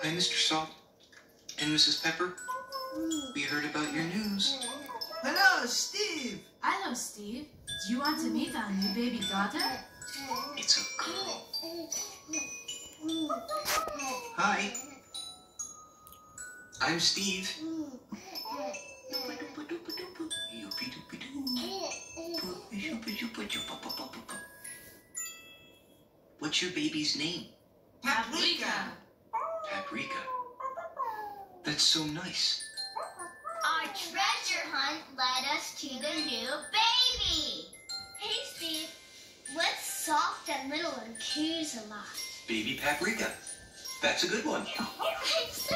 Hi, Mr. Salt and Mrs. Pepper. We heard about your news. Hello, Steve. Hello, Steve. Do you want to meet our new baby daughter? It's a girl. Hi. I'm Steve. What's your baby's name? Paprika. Paprika. That's so nice. Our treasure hunt led us to the new baby. Hey, Steve. What's soft and little and cares a lot? Baby Paprika. That's a good one. I'm so